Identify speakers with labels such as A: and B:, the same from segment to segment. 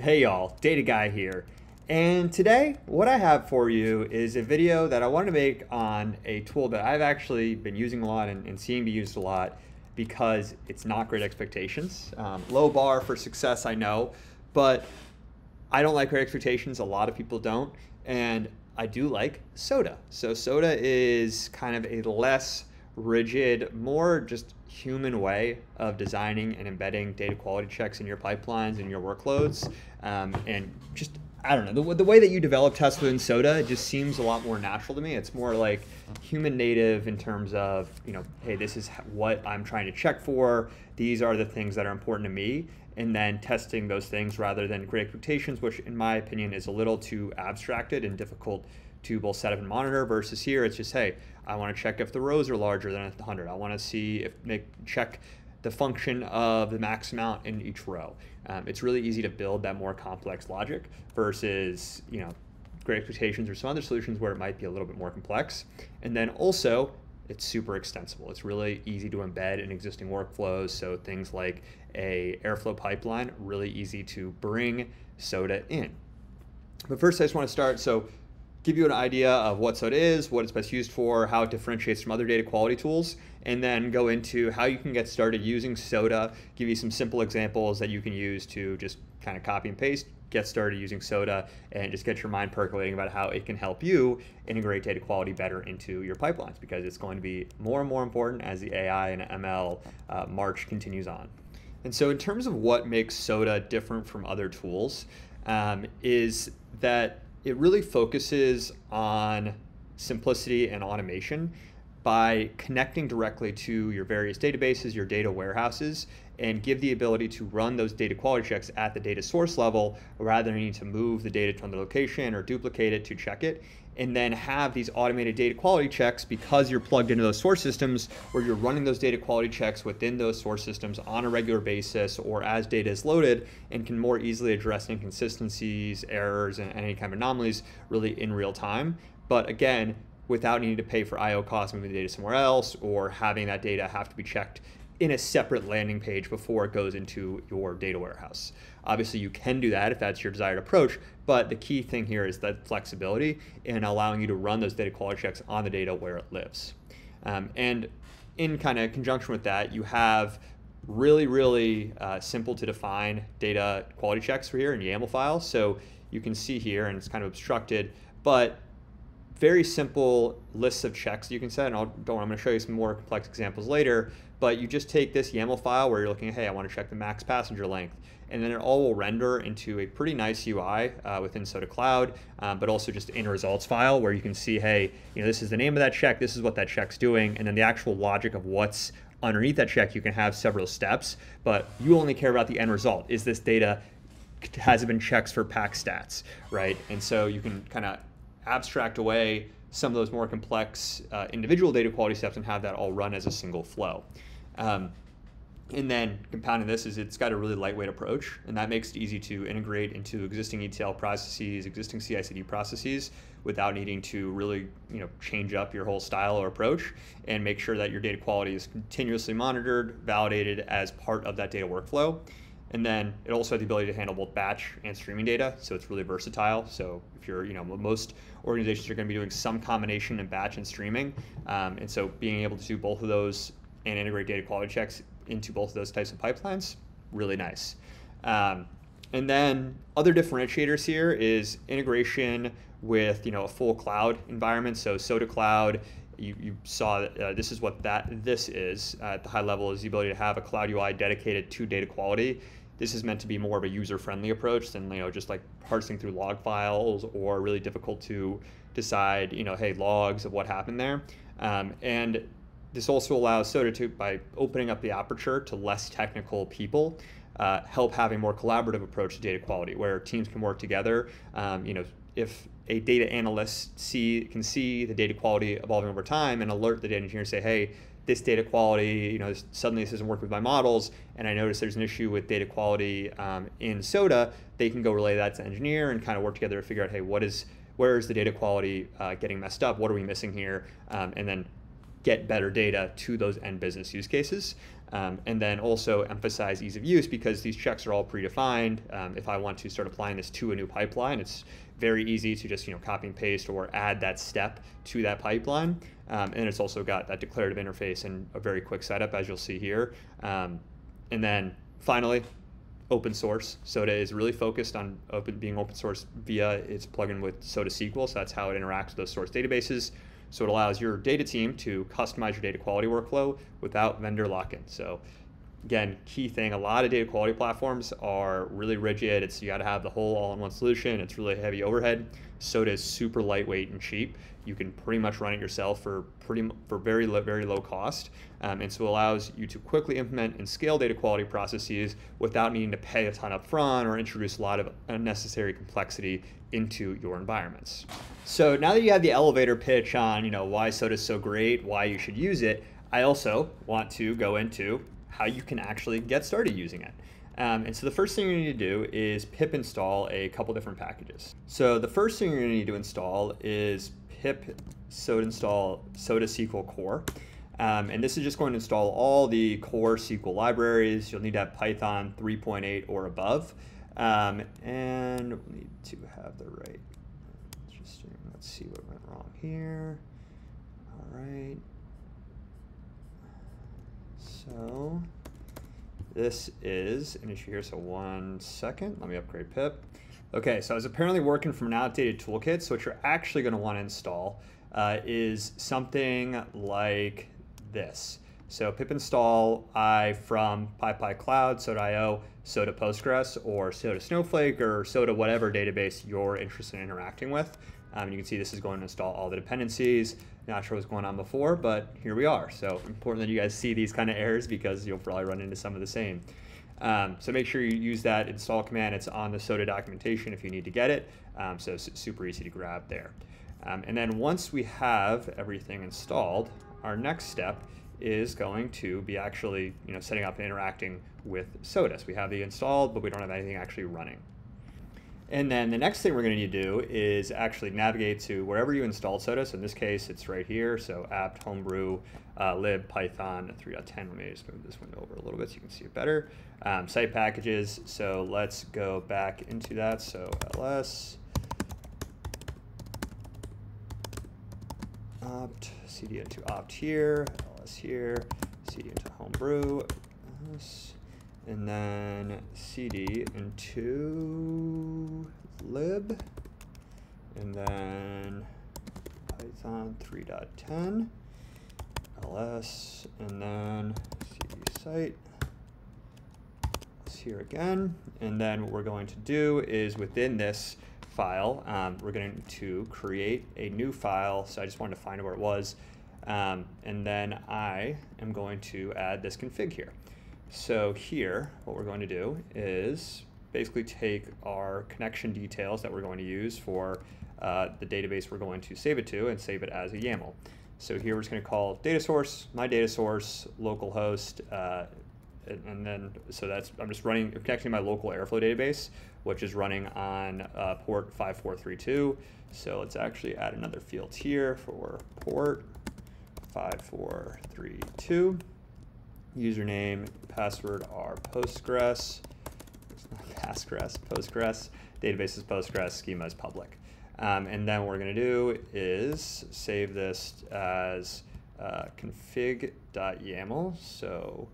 A: Hey y'all, Data Guy here. And today, what I have for you is a video that I wanted to make on a tool that I've actually been using a lot and, and seeing be used a lot because it's not great expectations. Um, low bar for success, I know, but I don't like great expectations. A lot of people don't. And I do like Soda. So Soda is kind of a less rigid, more just human way of designing and embedding data quality checks in your pipelines and your workloads. Um, and just, I don't know, the, the way that you develop tests within Soda just seems a lot more natural to me. It's more like human native in terms of, you know, hey, this is what I'm trying to check for. These are the things that are important to me. And then testing those things rather than great expectations, which in my opinion is a little too abstracted and difficult to both set up and monitor versus here it's just hey i want to check if the rows are larger than 100 i want to see if make check the function of the max amount in each row. Um, it's really easy to build that more complex logic versus you know great expectations or some other solutions where it might be a little bit more complex. And then also it's super extensible. It's really easy to embed in existing workflows. So things like a airflow pipeline really easy to bring soda in. But first i just want to start so give you an idea of what SODA is, what it's best used for, how it differentiates from other data quality tools, and then go into how you can get started using SODA, give you some simple examples that you can use to just kind of copy and paste, get started using SODA, and just get your mind percolating about how it can help you integrate data quality better into your pipelines because it's going to be more and more important as the AI and ML uh, march continues on. And so, in terms of what makes SODA different from other tools, um, is that it really focuses on simplicity and automation by connecting directly to your various databases, your data warehouses, and give the ability to run those data quality checks at the data source level rather than needing to move the data to another location or duplicate it to check it and then have these automated data quality checks because you're plugged into those source systems where you're running those data quality checks within those source systems on a regular basis or as data is loaded and can more easily address inconsistencies, errors, and any kind of anomalies really in real time. But again, without needing to pay for IO costs, moving the data somewhere else, or having that data have to be checked in a separate landing page before it goes into your data warehouse. Obviously, you can do that if that's your desired approach, but the key thing here is that flexibility in allowing you to run those data quality checks on the data where it lives. Um, and in kind of conjunction with that, you have really, really uh, simple to define data quality checks for here in YAML files. So you can see here, and it's kind of obstructed, but very simple lists of checks you can set. And I'll, don't, I'm going to show you some more complex examples later. But you just take this YAML file where you're looking, hey, I want to check the max passenger length. And then it all will render into a pretty nice UI uh, within Soda Cloud, um, but also just in a results file where you can see, hey, you know, this is the name of that check, this is what that check's doing, and then the actual logic of what's underneath that check, you can have several steps, but you only care about the end result. Is this data has it been checks for pack stats, right? And so you can kind of abstract away some of those more complex uh, individual data quality steps and have that all run as a single flow. Um, and then compounding this is it's got a really lightweight approach, and that makes it easy to integrate into existing ETL processes, existing CI/CD processes, without needing to really you know change up your whole style or approach, and make sure that your data quality is continuously monitored, validated as part of that data workflow. And then it also has the ability to handle both batch and streaming data, so it's really versatile. So if you're, you know, most organizations are going to be doing some combination of batch and streaming, um, and so being able to do both of those and integrate data quality checks into both of those types of pipelines, really nice. Um, and then other differentiators here is integration with, you know, a full cloud environment. So Soda Cloud you, you saw uh, this is what that this is uh, at the high level is the ability to have a cloud UI dedicated to data quality this is meant to be more of a user-friendly approach than you know just like parsing through log files or really difficult to decide you know hey logs of what happened there um, and this also allows soda to by opening up the aperture to less technical people uh, help having more collaborative approach to data quality where teams can work together um, you know if a data analyst see can see the data quality evolving over time and alert the data engineer and say hey this data quality, you know, suddenly this doesn't work with my models, and I notice there's an issue with data quality um, in Soda, they can go relay that to engineer and kind of work together to figure out, hey, what is, where is the data quality uh, getting messed up? What are we missing here? Um, and then get better data to those end business use cases. Um, and then also emphasize ease of use because these checks are all predefined. Um, if I want to start applying this to a new pipeline, it's very easy to just you know copy and paste or add that step to that pipeline. Um, and it's also got that declarative interface and a very quick setup as you'll see here. Um, and then finally, open source. Soda is really focused on open, being open source via its plugin with Soda SQL. So that's how it interacts with those source databases. So it allows your data team to customize your data quality workflow without vendor lock-in. So again, key thing, a lot of data quality platforms are really rigid. It's you got to have the whole all-in-one solution. It's really heavy overhead. Soda is super lightweight and cheap. You can pretty much run it yourself for pretty for very very low cost, um, and so allows you to quickly implement and scale data quality processes without needing to pay a ton up front or introduce a lot of unnecessary complexity into your environments. So now that you have the elevator pitch on you know why Soda is so great, why you should use it, I also want to go into how you can actually get started using it. Um, and so the first thing you need to do is pip install a couple different packages. So the first thing you're to need to install is pip soda install soda SQL core. Um, and this is just going to install all the core SQL libraries. You'll need to have Python 3.8 or above. Um, and we need to have the right, interesting, let's see what went wrong here. All right. So this is an issue here, so one second, let me upgrade pip. Okay, so I was apparently working from an outdated toolkit, so what you're actually gonna wanna install uh, is something like this. So pip install I from PyPy Cloud, Soda.io, Soda Postgres, or Soda Snowflake, or Soda whatever database you're interested in interacting with. Um, you can see this is going to install all the dependencies. Not sure what's going on before, but here we are. So important that you guys see these kind of errors because you'll probably run into some of the same. Um, so make sure you use that install command. It's on the SODA documentation if you need to get it. Um, so it's super easy to grab there. Um, and then once we have everything installed, our next step is going to be actually you know, setting up and interacting with SODA. So we have the installed, but we don't have anything actually running. And then the next thing we're going to need to do is actually navigate to wherever you installed Soda. So in this case, it's right here. So opt, homebrew, uh, lib, python 3.10. Let me just move this window over a little bit so you can see it better. Um, site packages. So let's go back into that. So ls opt, cd into opt here, ls here, cd into homebrew. And then cd into lib, and then python 3.10, ls, and then cd site here again. And then what we're going to do is within this file, um, we're going to create a new file. So I just wanted to find where it was. Um, and then I am going to add this config here. So here, what we're going to do is basically take our connection details that we're going to use for uh, the database we're going to save it to and save it as a YAML. So here we're just going to call data source, my data source, localhost, uh, and, and, then so that's I'm just running connecting my local Airflow database, which is running on uh, port 5432. So let's actually add another field here for port 5432 username, password are Postgres. Postgres, Postgres. Database is Postgres, schema is public. Um, and then what we're going to do is save this as uh, config.yaml. So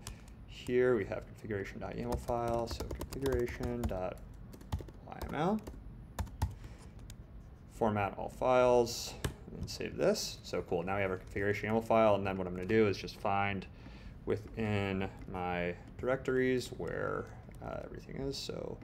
A: here we have configuration.yaml file. So configuration.yml. Format all files and save this. So cool. Now we have our configuration YAML file. And then what I'm going to do is just find within my directories where uh, everything is. So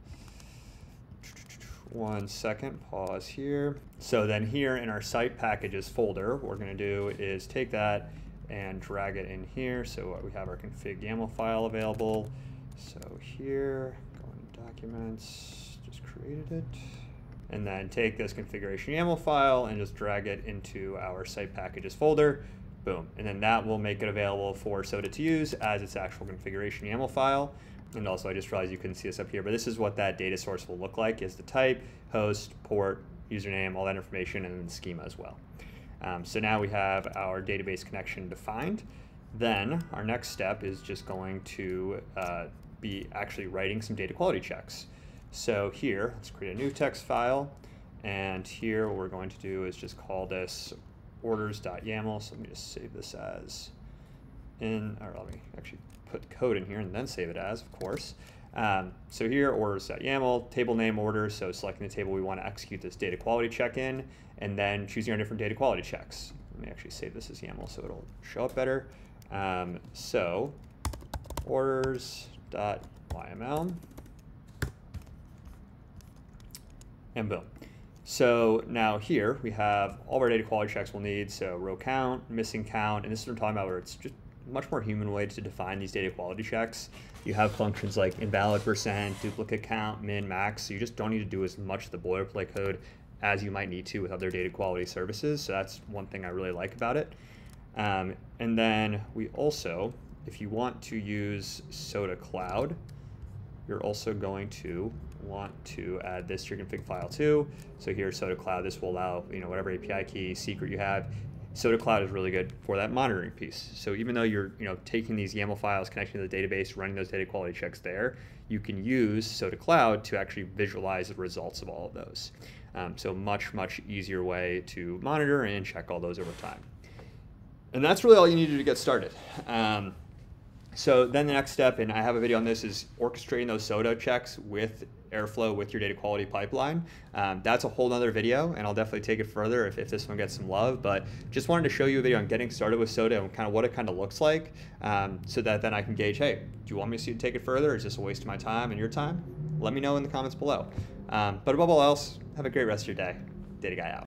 A: one second, pause here. So then here in our site packages folder, what we're gonna do is take that and drag it in here. So we have our config YAML file available. So here, go into documents, just created it. And then take this configuration YAML file and just drag it into our site packages folder boom. And then that will make it available for SODA to use as its actual configuration YAML file. And also I just realized you couldn't see this up here, but this is what that data source will look like is the type, host, port, username, all that information, and then the schema as well. Um, so now we have our database connection defined. then our next step is just going to uh, be actually writing some data quality checks. So here, let's create a new text file. And here what we're going to do is just call this orders.yaml. So let me just save this as in, or let me actually put code in here and then save it as, of course. Um, so here, orders.yaml, table name orders, so selecting the table we want to execute this data quality check in, and then choosing our different data quality checks. Let me actually save this as YAML so it'll show up better. Um, so orders.yml, and boom. So now here we have all of our data quality checks we'll need. So row count, missing count, and this is what I'm talking about where it's just much more human way to define these data quality checks. You have functions like invalid percent, duplicate count, min, max. So you just don't need to do as much of the boilerplate code as you might need to with other data quality services. So that's one thing I really like about it. Um, and then we also, if you want to use Soda Cloud, you're also going to want to add this to your config file too. So here, Soda Cloud, this will allow you know whatever API key secret you have. Soda Cloud is really good for that monitoring piece. So even though you're you know taking these YAML files, connecting to the database, running those data quality checks there, you can use Soda Cloud to actually visualize the results of all of those. Um, so much much easier way to monitor and check all those over time. And that's really all you need to to get started. Um, so then the next step, and I have a video on this, is orchestrating those SODA checks with Airflow with your data quality pipeline. Um, that's a whole other video, and I'll definitely take it further if, if, this one gets some love. But just wanted to show you a video on getting started with SODA and kind of what it kind of looks like, um, so that then I can gauge, hey, do you want me to take it further? Is this a waste of my time and your time? Let me know in the comments below. Um, but above all else, have a great rest of your day. Data Guy out.